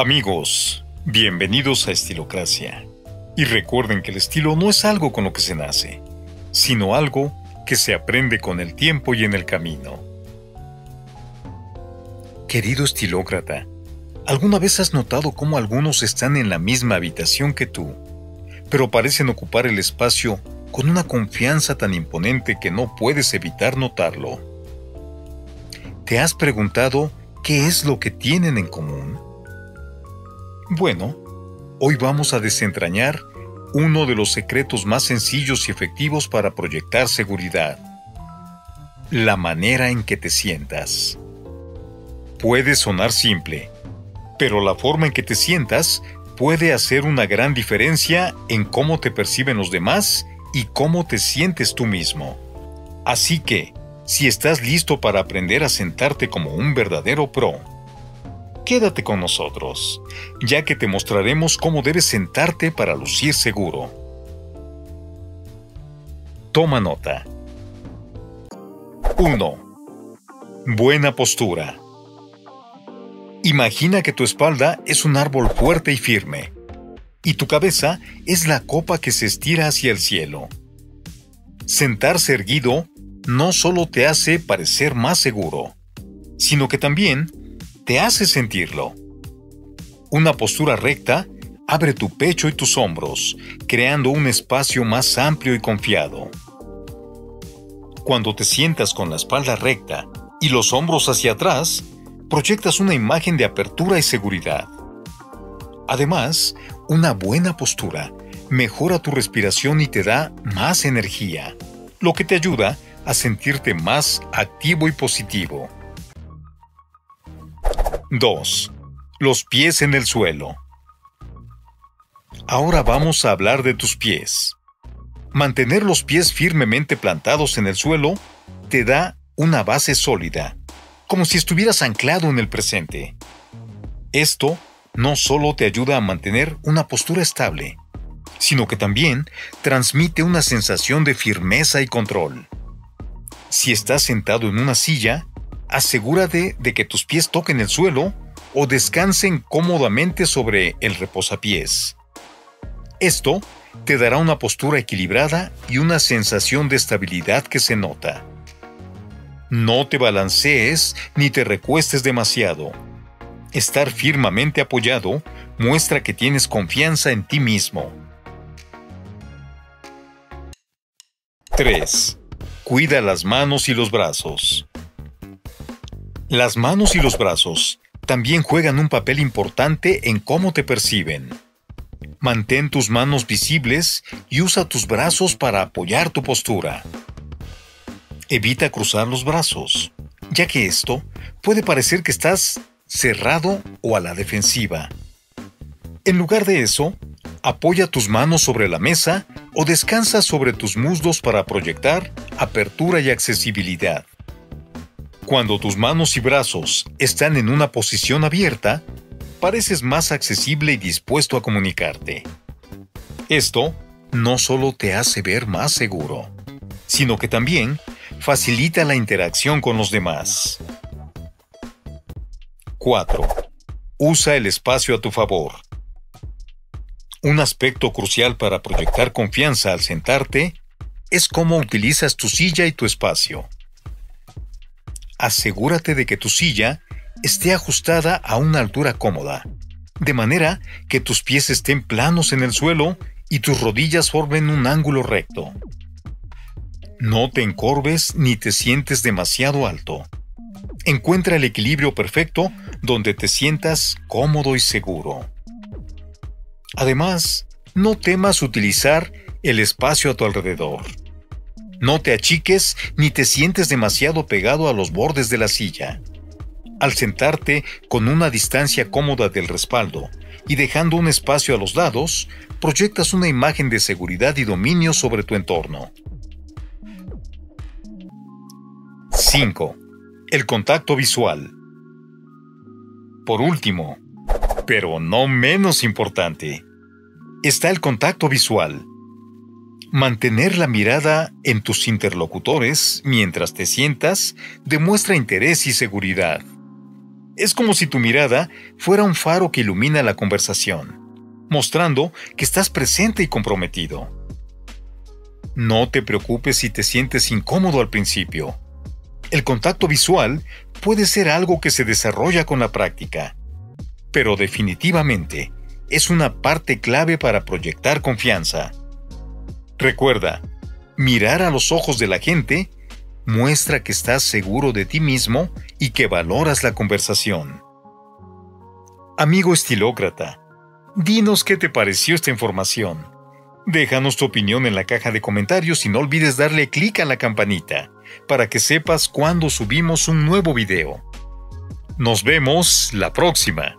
Amigos, bienvenidos a Estilocracia. Y recuerden que el estilo no es algo con lo que se nace, sino algo que se aprende con el tiempo y en el camino. Querido estilócrata, ¿alguna vez has notado cómo algunos están en la misma habitación que tú, pero parecen ocupar el espacio con una confianza tan imponente que no puedes evitar notarlo? ¿Te has preguntado qué es lo que tienen en común? Bueno, hoy vamos a desentrañar uno de los secretos más sencillos y efectivos para proyectar seguridad. La manera en que te sientas. Puede sonar simple, pero la forma en que te sientas puede hacer una gran diferencia en cómo te perciben los demás y cómo te sientes tú mismo. Así que, si estás listo para aprender a sentarte como un verdadero pro, quédate con nosotros, ya que te mostraremos cómo debes sentarte para lucir seguro. Toma nota. 1. Buena postura. Imagina que tu espalda es un árbol fuerte y firme, y tu cabeza es la copa que se estira hacia el cielo. Sentarse erguido no solo te hace parecer más seguro, sino que también te hace sentirlo. Una postura recta abre tu pecho y tus hombros, creando un espacio más amplio y confiado. Cuando te sientas con la espalda recta y los hombros hacia atrás, proyectas una imagen de apertura y seguridad. Además, una buena postura mejora tu respiración y te da más energía, lo que te ayuda a sentirte más activo y positivo. 2. Los pies en el suelo. Ahora vamos a hablar de tus pies. Mantener los pies firmemente plantados en el suelo te da una base sólida, como si estuvieras anclado en el presente. Esto no solo te ayuda a mantener una postura estable, sino que también transmite una sensación de firmeza y control. Si estás sentado en una silla, asegúrate de que tus pies toquen el suelo o descansen cómodamente sobre el reposapiés. Esto te dará una postura equilibrada y una sensación de estabilidad que se nota. No te balancees ni te recuestes demasiado. Estar firmemente apoyado muestra que tienes confianza en ti mismo. 3. Cuida las manos y los brazos. Las manos y los brazos también juegan un papel importante en cómo te perciben. Mantén tus manos visibles y usa tus brazos para apoyar tu postura. Evita cruzar los brazos, ya que esto puede parecer que estás cerrado o a la defensiva. En lugar de eso, apoya tus manos sobre la mesa o descansa sobre tus muslos para proyectar apertura y accesibilidad. Cuando tus manos y brazos están en una posición abierta, pareces más accesible y dispuesto a comunicarte. Esto no solo te hace ver más seguro, sino que también facilita la interacción con los demás. 4. Usa el espacio a tu favor. Un aspecto crucial para proyectar confianza al sentarte es cómo utilizas tu silla y tu espacio. Asegúrate de que tu silla esté ajustada a una altura cómoda, de manera que tus pies estén planos en el suelo y tus rodillas formen un ángulo recto. No te encorves ni te sientes demasiado alto. Encuentra el equilibrio perfecto donde te sientas cómodo y seguro. Además, no temas utilizar el espacio a tu alrededor. No te achiques ni te sientes demasiado pegado a los bordes de la silla. Al sentarte con una distancia cómoda del respaldo y dejando un espacio a los lados, proyectas una imagen de seguridad y dominio sobre tu entorno. 5. El contacto visual. Por último, pero no menos importante, está el contacto visual. Mantener la mirada en tus interlocutores mientras te sientas demuestra interés y seguridad. Es como si tu mirada fuera un faro que ilumina la conversación, mostrando que estás presente y comprometido. No te preocupes si te sientes incómodo al principio. El contacto visual puede ser algo que se desarrolla con la práctica, pero definitivamente es una parte clave para proyectar confianza. Recuerda, mirar a los ojos de la gente muestra que estás seguro de ti mismo y que valoras la conversación. Amigo estilócrata, dinos qué te pareció esta información. Déjanos tu opinión en la caja de comentarios y no olvides darle clic a la campanita para que sepas cuando subimos un nuevo video. Nos vemos la próxima.